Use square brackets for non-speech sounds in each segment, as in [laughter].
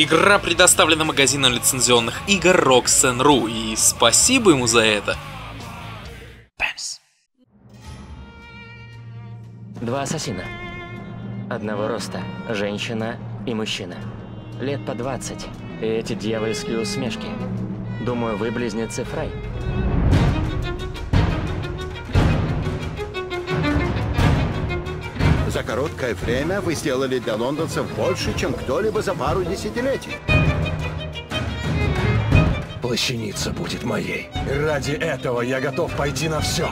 Игра предоставлена магазином лицензионных игр Roxen.ru, и спасибо ему за это. Пэмс. Два ассасина. Одного роста. Женщина и мужчина. Лет по 20. И эти дьявольские усмешки. Думаю, вы близнецы Фрай. За короткое время вы сделали для лондонцев больше, чем кто-либо за пару десятилетий. Плащаница будет моей. Ради этого я готов пойти на все.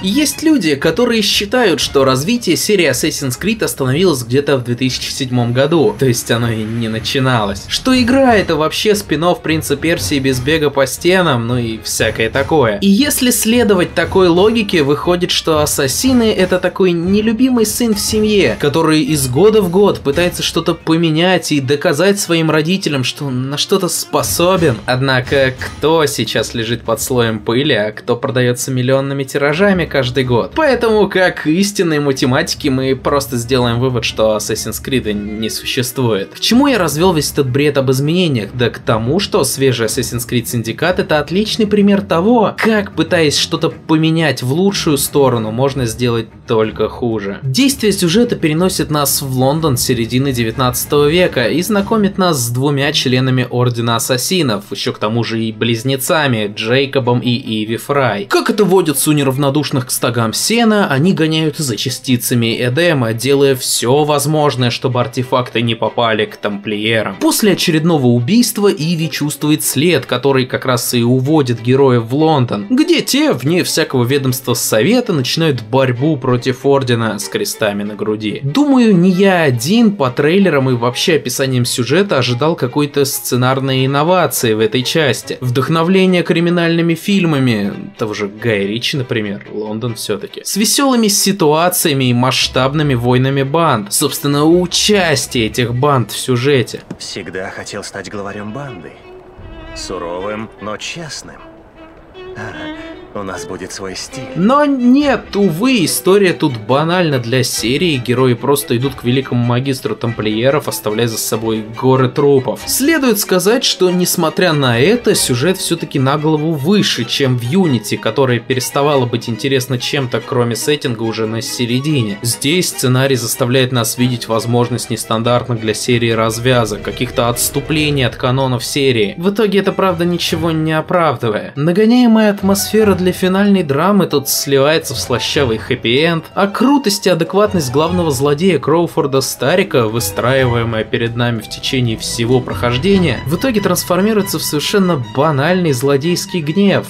Есть люди, которые считают, что развитие серии Assassin's Creed остановилось где-то в 2007 году, то есть оно и не начиналось. Что игра это вообще спин Принца Персии без бега по стенам, ну и всякое такое. И если следовать такой логике, выходит, что ассасины это такой нелюбимый сын в семье, который из года в год пытается что-то поменять и доказать своим родителям, что на что-то способен. Однако, кто сейчас лежит под слоем пыли, а кто продается миллионными тиражами, каждый год. Поэтому, как истинные математики, мы просто сделаем вывод, что Assassin's Creed не существует. К чему я развел весь этот бред об изменениях? Да к тому, что свежий Assassin's Creed Syndicate это отличный пример того, как, пытаясь что-то поменять в лучшую сторону, можно сделать только хуже. Действие сюжета переносит нас в Лондон середины 19 века и знакомит нас с двумя членами Ордена Ассасинов, еще к тому же и близнецами, Джейкобом и Иви Фрай. Как это водится у неравнодушных к стогам сена, они гоняют за частицами Эдема, делая все возможное, чтобы артефакты не попали к тамплиерам. После очередного убийства Иви чувствует след, который как раз и уводит героев в Лондон, где те, вне всякого ведомства совета, начинают борьбу против Ордена с крестами на груди. Думаю, не я один по трейлерам и вообще описанием сюжета ожидал какой-то сценарной инновации в этой части. Вдохновление криминальными фильмами, того же Гая Ричи, например, Лондон все-таки. С веселыми ситуациями и масштабными войнами банд. Собственно, участие этих банд в сюжете. Всегда хотел стать главарем банды. Суровым, но честным. Ага. У нас будет свой стиль. Но нет, увы, история тут банальна для серии, герои просто идут к великому магистру тамплиеров, оставляя за собой горы трупов. Следует сказать, что несмотря на это, сюжет все-таки на голову выше, чем в Unity, которая переставала быть интересна чем-то, кроме сеттинга уже на середине. Здесь сценарий заставляет нас видеть возможность нестандартных для серии развязок, каких-то отступлений от канонов серии. В итоге это правда ничего не оправдывая. Нагоняемая атмосфера для финальной драмы тут сливается в слащавый хэппи-энд, а крутость и адекватность главного злодея Кроуфорда Старика, выстраиваемая перед нами в течение всего прохождения, в итоге трансформируется в совершенно банальный злодейский гнев,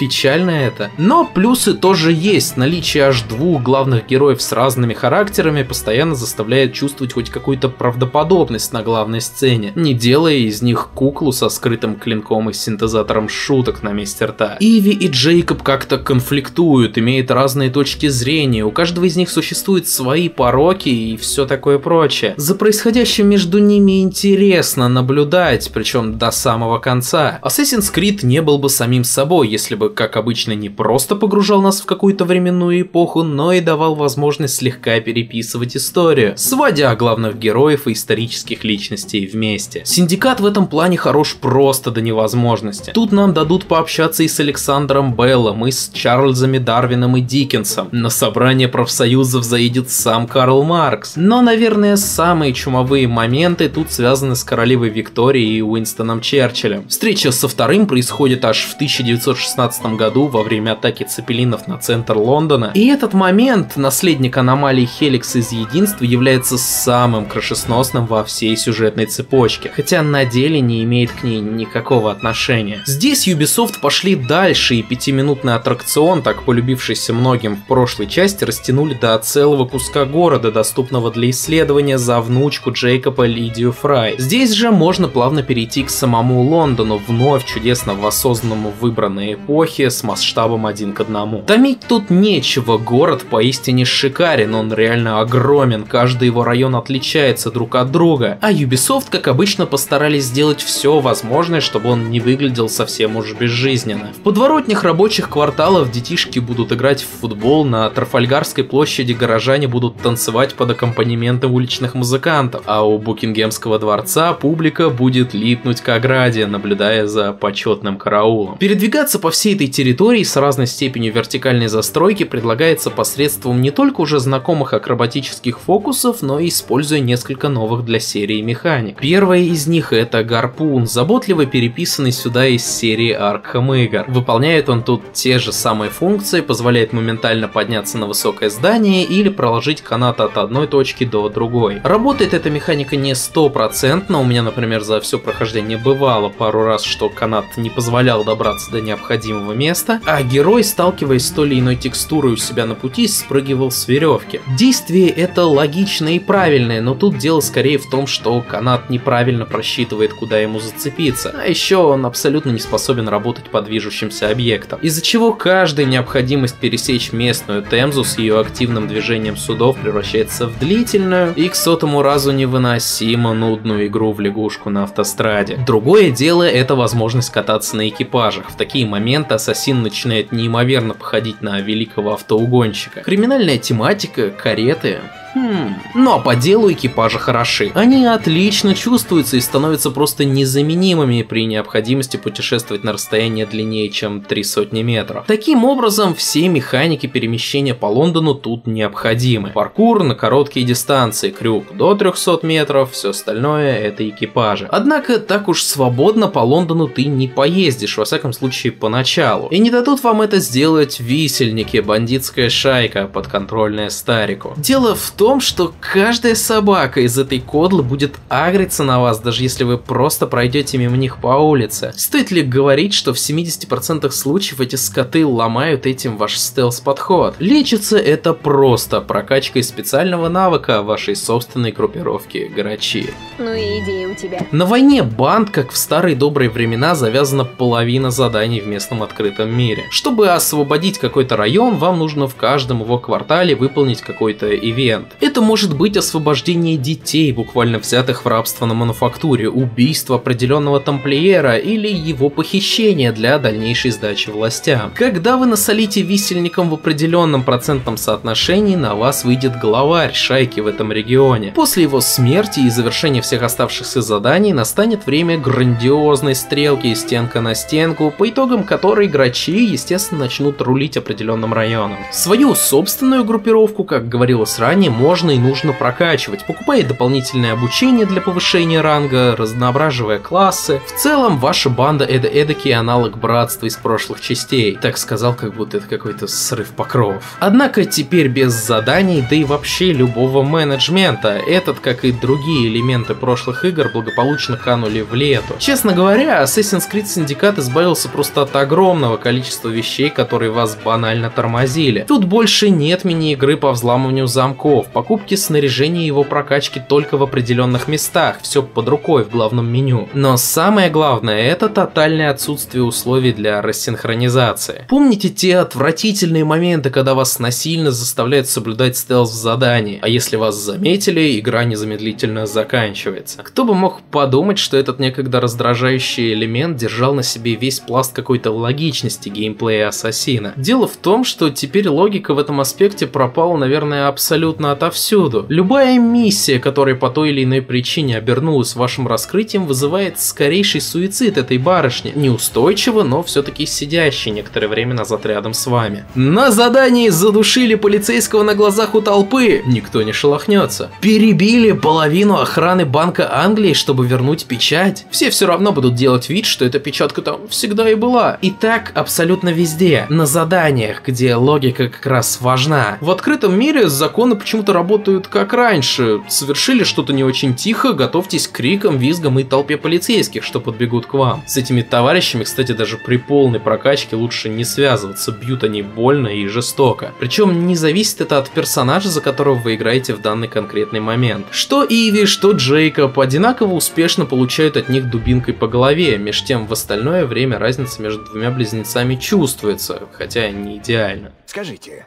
Печально это. Но плюсы тоже есть. Наличие аж двух главных героев с разными характерами постоянно заставляет чувствовать хоть какую-то правдоподобность на главной сцене, не делая из них куклу со скрытым клинком и синтезатором шуток на месте рта. Иви и Джейкоб как-то конфликтуют, имеют разные точки зрения, у каждого из них существуют свои пороки и все такое прочее. За происходящим между ними интересно наблюдать, причем до самого конца. Assassin's Creed не был бы самим собой, если бы как обычно, не просто погружал нас в какую-то временную эпоху, но и давал возможность слегка переписывать историю, сводя главных героев и исторических личностей вместе. Синдикат в этом плане хорош просто до невозможности. Тут нам дадут пообщаться и с Александром Беллом, и с Чарльзами Дарвином и Диккенсом. На собрание профсоюзов заедет сам Карл Маркс. Но, наверное, самые чумовые моменты тут связаны с королевой Викторией и Уинстоном Черчиллем. Встреча со вторым происходит аж в 1916 1916 году во время атаки цеппелинов на центр Лондона. И этот момент, наследник аномалии Хеликс из Единства, является самым крышесносным во всей сюжетной цепочке, хотя на деле не имеет к ней никакого отношения. Здесь Ubisoft пошли дальше, и пятиминутный аттракцион, так полюбившийся многим в прошлой части, растянули до целого куска города, доступного для исследования за внучку Джейкоба Лидию Фрай. Здесь же можно плавно перейти к самому Лондону, вновь чудесно воссозданному выбранной эпохе, эпохи с масштабом один к одному. Томить тут нечего, город поистине шикарен, он реально огромен, каждый его район отличается друг от друга, а Ubisoft, как обычно, постарались сделать все возможное, чтобы он не выглядел совсем уж безжизненно. В подворотнях рабочих кварталов детишки будут играть в футбол, на Трафальгарской площади горожане будут танцевать под аккомпанементы уличных музыкантов, а у Букингемского дворца публика будет липнуть к ограде, наблюдая за почетным караулом. Передвигаться по всей этой территории с разной степенью вертикальной застройки предлагается посредством не только уже знакомых акробатических фокусов, но и используя несколько новых для серии механик. Первая из них это гарпун, заботливо переписанный сюда из серии Arkham игр. Выполняет он тут те же самые функции, позволяет моментально подняться на высокое здание или проложить канат от одной точки до другой. Работает эта механика не стопроцентно, у меня, например, за все прохождение бывало пару раз, что канат не позволял добраться до необходимого места, а герой, сталкиваясь с той или иной текстурой у себя на пути, спрыгивал с веревки. Действие это логичное и правильное, но тут дело скорее в том, что канат неправильно просчитывает, куда ему зацепиться, а еще он абсолютно не способен работать по движущимся объектам, из-за чего каждая необходимость пересечь местную Темзу с ее активным движением судов превращается в длительную и к сотому разу невыносимо нудную игру в лягушку на автостраде. Другое дело это возможность кататься на экипажах. В такие моменты Ассасин начинает неимоверно походить на великого автоугонщика. Криминальная тематика, кареты, Хм. Но по делу экипажа хороши. Они отлично чувствуются и становятся просто незаменимыми при необходимости путешествовать на расстояние длиннее, чем три сотни метров. Таким образом, все механики перемещения по Лондону тут необходимы. Паркур на короткие дистанции, крюк до 300 метров, все остальное это экипажи. Однако так уж свободно по Лондону ты не поездишь, во всяком случае поначалу. И не дадут вам это сделать висельники, бандитская шайка, подконтрольная Старику. Дело в том, что каждая собака из этой кодлы будет агриться на вас, даже если вы просто пройдете мимо них по улице. Стоит ли говорить, что в 70% случаев эти скоты ломают этим ваш стелс-подход? Лечится это просто прокачкой специального навыка вашей собственной группировки Грачи. Ну и идея у тебя. На войне банд, как в старые добрые времена, завязана половина заданий в местном открытом мире. Чтобы освободить какой-то район, вам нужно в каждом его квартале выполнить какой-то ивент. Это может быть освобождение детей, буквально взятых в рабство на мануфактуре, убийство определенного тамплиера или его похищение для дальнейшей сдачи властям. Когда вы насолите висельником в определенном процентном соотношении, на вас выйдет главарь шайки в этом регионе. После его смерти и завершения всех оставшихся заданий настанет время грандиозной стрелки стенка на стенку, по итогам которой игрочи, естественно, начнут рулить определенным районом. Свою собственную группировку, как говорилось ранее, можно и нужно прокачивать, покупая дополнительное обучение для повышения ранга, разноображивая классы. В целом, ваша банда это эдакий аналог братства из прошлых частей. Так сказал, как будто это какой-то срыв покровов. Однако теперь без заданий, да и вообще любого менеджмента. Этот, как и другие элементы прошлых игр, благополучно канули в лету. Честно говоря, Assassin's Creed Syndicate избавился просто от огромного количества вещей, которые вас банально тормозили. Тут больше нет мини-игры по взламыванию замков, покупки снаряжения и его прокачки только в определенных местах, все под рукой в главном меню. Но самое главное это тотальное отсутствие условий для рассинхронизации. Помните те отвратительные моменты, когда вас насильно заставляют соблюдать стелс в задании, а если вас заметили, игра незамедлительно заканчивается. Кто бы мог подумать, что этот некогда раздражающий элемент держал на себе весь пласт какой-то логичности геймплея Ассасина. Дело в том, что теперь логика в этом аспекте пропала, наверное, абсолютно отовсюду. Любая миссия, которая по той или иной причине обернулась вашим раскрытием, вызывает скорейший суицид этой барышни. Неустойчиво, но все-таки сидящий некоторое время назад рядом с вами. На задании задушили полицейского на глазах у толпы. Никто не шелохнется. Перебили половину охраны Банка Англии, чтобы вернуть печать. Все все равно будут делать вид, что эта печатка там всегда и была. И так абсолютно везде. На заданиях, где логика как раз важна. В открытом мире законы почему-то почему-то работают как раньше. Совершили что-то не очень тихо, готовьтесь к крикам, визгам и толпе полицейских, что подбегут к вам. С этими товарищами, кстати, даже при полной прокачке лучше не связываться, бьют они больно и жестоко. Причем не зависит это от персонажа, за которого вы играете в данный конкретный момент. Что Иви, что Джейкоб одинаково успешно получают от них дубинкой по голове, меж тем в остальное время разница между двумя близнецами чувствуется, хотя не идеально. Скажите,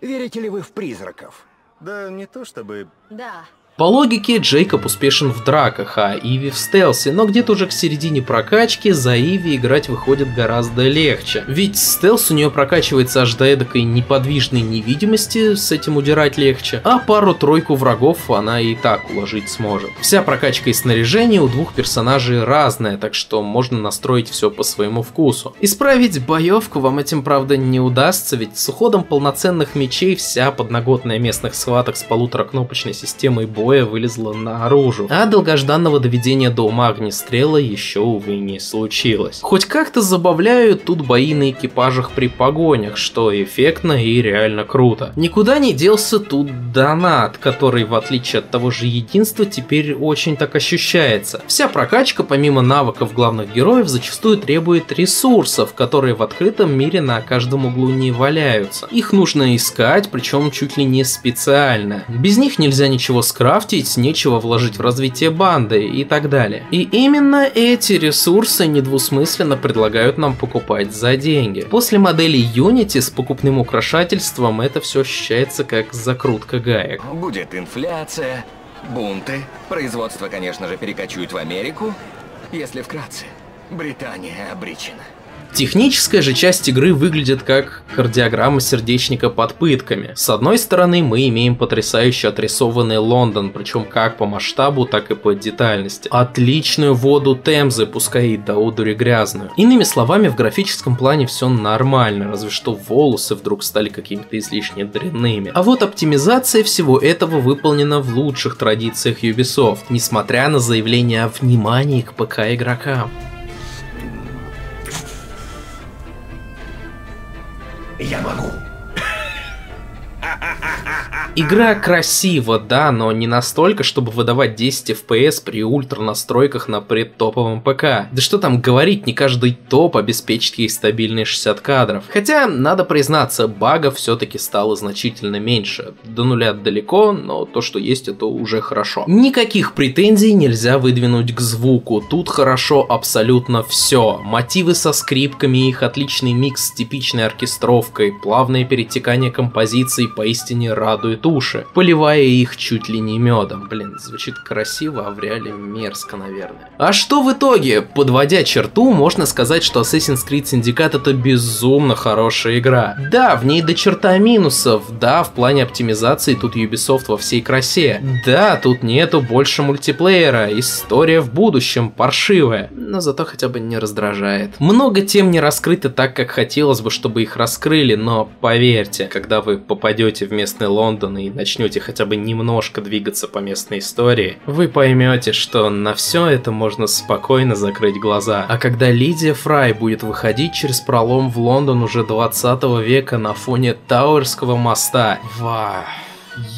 верите ли вы в призраков? Да не то чтобы... Да. По логике, Джейкоб успешен в драках, а Иви в стелсе, но где-то уже к середине прокачки за Иви играть выходит гораздо легче. Ведь стелс у нее прокачивается аж до эдакой неподвижной невидимости, с этим удирать легче, а пару-тройку врагов она и так уложить сможет. Вся прокачка и снаряжение у двух персонажей разная, так что можно настроить все по своему вкусу. Исправить боевку вам этим, правда, не удастся, ведь с уходом полноценных мечей вся подноготная местных схваток с полуторакнопочной системой боя боя вылезла наружу, а долгожданного доведения до ума огнестрела еще, увы, не случилось. Хоть как-то забавляют тут бои на экипажах при погонях, что эффектно и реально круто. Никуда не делся тут донат, который, в отличие от того же единства, теперь очень так ощущается. Вся прокачка, помимо навыков главных героев, зачастую требует ресурсов, которые в открытом мире на каждом углу не валяются. Их нужно искать, причем чуть ли не специально. Без них нельзя ничего скрафтить, скрафтить, нечего вложить в развитие банды и так далее. И именно эти ресурсы недвусмысленно предлагают нам покупать за деньги. После модели Unity с покупным украшательством это все ощущается как закрутка гаек. Будет инфляция, бунты, производство, конечно же, перекочует в Америку. Если вкратце, Британия обречена. Техническая же часть игры выглядит как кардиограмма сердечника под пытками. С одной стороны, мы имеем потрясающе отрисованный Лондон, причем как по масштабу, так и по детальности. Отличную воду Темзы, пускай и до одури грязную. Иными словами, в графическом плане все нормально, разве что волосы вдруг стали какими-то излишне дрянными. А вот оптимизация всего этого выполнена в лучших традициях Ubisoft, несмотря на заявление о внимании к ПК Я могу. [laughs] Игра красива, да, но не настолько, чтобы выдавать 10 FPS при ультра настройках на предтоповом ПК. Да что там говорить, не каждый топ обеспечит ей стабильные 60 кадров. Хотя, надо признаться, багов все-таки стало значительно меньше. До нуля далеко, но то, что есть, это уже хорошо. Никаких претензий нельзя выдвинуть к звуку. Тут хорошо абсолютно все. Мотивы со скрипками, их отличный микс с типичной оркестровкой, плавное перетекание композиций поистине радует уши, поливая их чуть ли не медом. Блин, звучит красиво, а в реале мерзко, наверное. А что в итоге? Подводя черту, можно сказать, что Assassin's Creed Syndicate это безумно хорошая игра. Да, в ней до черта минусов, да, в плане оптимизации тут Ubisoft во всей красе. Да, тут нету больше мультиплеера, история в будущем паршивая, но зато хотя бы не раздражает. Много тем не раскрыто так, как хотелось бы, чтобы их раскрыли, но поверьте, когда вы попадете в местный Лондон и начнете хотя бы немножко двигаться по местной истории, вы поймете, что на все это можно спокойно закрыть глаза. А когда Лидия Фрай будет выходить через пролом в Лондон уже 20 века на фоне Тауэрского моста, вау.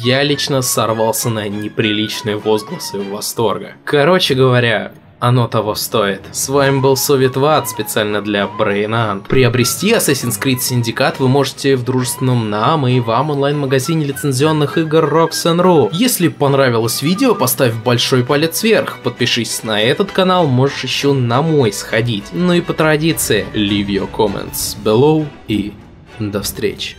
Я лично сорвался на неприличные возгласы восторга. Короче говоря, оно того стоит. С вами был Совет Ват специально для Брейнант. Приобрести Assassin's Creed Syndicate вы можете в дружественном нам и вам онлайн-магазине лицензионных игр Roxanne.ru. Если понравилось видео, поставь большой палец вверх, подпишись на этот канал, можешь еще на мой сходить. Ну и по традиции, leave your comments below и до встречи.